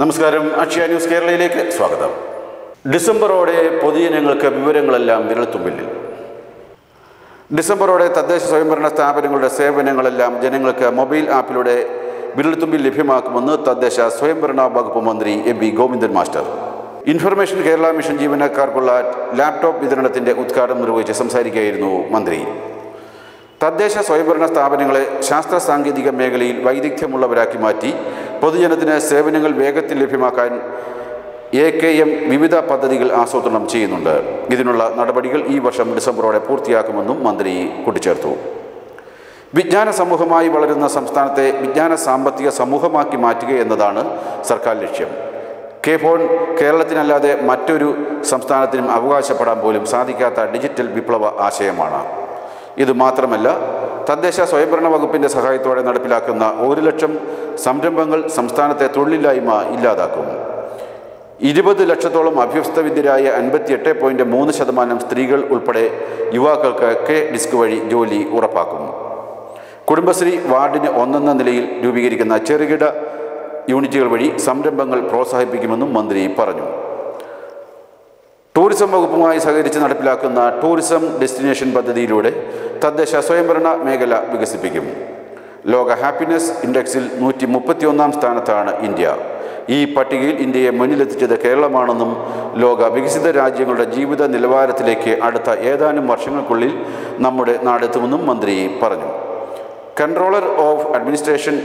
നമസ്കാരം. അക്ഷയ ന്യൂസ് കേരളയിലേക്ക് സ്വാഗതം. ഡിസംബറോടെ പൊതുജനങ്ങൾക്ക് വിവരങ്ങളെല്ലാം വിരൽത്തുമ്പിൽ. ഡിസംബറോടെ തദ്ദേശ സ്വയംഭരണ സ്ഥാപനങ്ങളുടെ സേവനങ്ങളെല്ലാം ജനങ്ങൾക്ക് മൊബൈൽ ആപ്പിലൂടെ വിരൽത്തുമ്പിൽ ലഭ്യമാക്കുമെന്ന് തദ്ദേശ സ്വയംഭരണ വകുപ്പ് മന്ത്രി M V Govindan master. Information Kerala mission ജീവനക്കാർക്കുള്ള laptop വിതരണത്തിന്റെ ഉദ്ഘാടനം നിർവഹിച്ച് സംസാരിക്കുകയായിരുന്നു മന്ത്രി. തദ്ദേശ സ്വയംഭരണ സ്ഥാപനങ്ങളെ ശാസ്ത്ര സാങ്കേതിക മേഖലയിൽ വൈദഗ്ധ്യമുള്ളവരാക്കി മാറ്റി പൊതുജനത്തിന് സേവനങ്ങൾ വേഗത്തിൽ ലഭ്യമാക്കാൻ എ കെ എം വിവിധ പദ്ധതികൾ ആസൂത്രണം ചെയ്യുന്നുണ്ട്. ഇതിനുള്ള നടപടികൾ ഈ വർഷം ഡിസംബറോടെ പൂർത്തിയാക്കുമെന്നും മന്ത്രി കൂട്ടിച്ചേർത്തു. വിജ്ഞാന സമൂഹമായി വളരുന്ന സംസ്ഥാനത്തെ വിജ്ഞാന സാമ്പത്തിക സമൂഹമാക്കി മാറ്റുക എന്നതാണ് സർക്കാർ ലക്ഷ്യം. കെ ഫോൺ കേരളത്തിനല്ലാതെ മറ്റൊരു സംസ്ഥാനത്തിനും അവകാശപ്പെടാൻ പോലും സാധിക്കാത്ത ഡിജിറ്റൽ വിപ്ലവ ആശയമാണ്. ഇത് മാത്രമല്ല തദ്ദേശ സ്വയംഭരണ വകുപ്പിന്റെ സഹായത്തോടെ നടപ്പിലാക്കുന്ന ഒരു ലക്ഷം സംരംഭങ്ങൾ സംസ്ഥാനത്തെ തൊഴിലില്ലായ്മ ഇല്ലാതാക്കും. ഇരുപത് ലക്ഷത്തോളം അഭ്യസ്തവിദ്യരായ അൻപത്തിയെട്ട് പോയിന്റ് മൂന്ന് ശതമാനം സ്ത്രീകൾ ഉൾപ്പെടെ യുവാക്കൾക്ക് കെ ഡിസ്ക് വഴി ജോലി ഉറപ്പാക്കും. കുടുംബശ്രീ വാർഡിന് ഒന്നെന്ന നിലയിൽ രൂപീകരിക്കുന്ന ചെറുകിട യൂണിറ്റുകൾ വഴി സംരംഭങ്ങൾ പ്രോത്സാഹിപ്പിക്കുമെന്നും മന്ത്രി പറഞ്ഞു. ടൂറിസം വകുപ്പുമായി സഹകരിച്ച് നടപ്പിലാക്കുന്ന ടൂറിസം ഡെസ്റ്റിനേഷൻ പദ്ധതിയിലൂടെ തദ്ദേശ സ്വയംഭരണ മേഖല വികസിപ്പിക്കും. ലോക ഹാപ്പിനെസ് ഇൻഡെക്സിൽ നൂറ്റി മുപ്പത്തിയൊന്നാം സ്ഥാനത്താണ് ഇന്ത്യ. ഈ പട്ടികയിൽ ഇന്ത്യയെ മുന്നിലെത്തിച്ചത് കേരളമാണെന്നും ലോക വികസിത രാജ്യങ്ങളുടെ ജീവിത നിലവാരത്തിലേക്ക് അടുത്ത ഏതാനും വർഷങ്ങൾക്കുള്ളിൽ നമ്മുടെ നാടെത്തുമെന്നും മന്ത്രി പറഞ്ഞു. കൺട്രോളർ ഓഫ് അഡ്മിനിസ്ട്രേഷൻ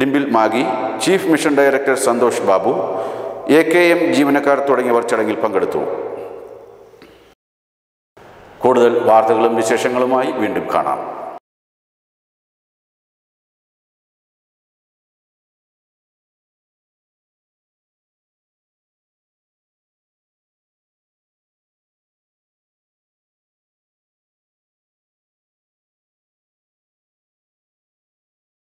ഡിംബിൽ Maggi chief mission director Santhosh Babu A K M ജീവനക്കാർ തുടങ്ങിയവർ ചടങ്ങിൽ പങ്കെടുത്തു. കൂടുതൽ വാർത്തകളും വിശേഷങ്ങളുമായി വീണ്ടും കാണാം